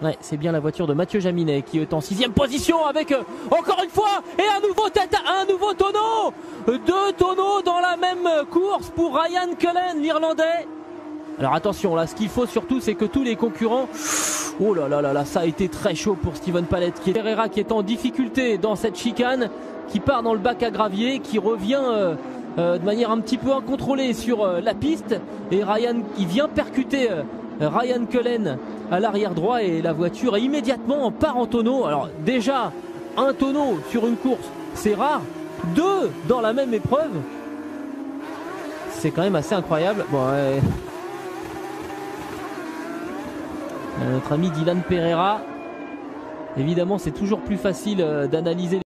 Ouais, c'est bien la voiture de Mathieu Jaminet qui est en sixième position avec euh, encore une fois et un nouveau tête, un nouveau tonneau, deux tonneaux dans la même course pour Ryan Cullen, l'Irlandais. Alors attention, là, ce qu'il faut surtout, c'est que tous les concurrents. Oh là là là là, ça a été très chaud pour Steven Palette, qui est qui est en difficulté dans cette chicane, qui part dans le bac à gravier, qui revient euh, euh, de manière un petit peu incontrôlée sur la piste, et Ryan, il vient percuter. Ryan Cullen à l'arrière droit et la voiture est immédiatement part en tonneau. Alors déjà, un tonneau sur une course, c'est rare. Deux dans la même épreuve, c'est quand même assez incroyable. Bon, Notre ami Dylan Pereira. Évidemment, c'est toujours plus facile d'analyser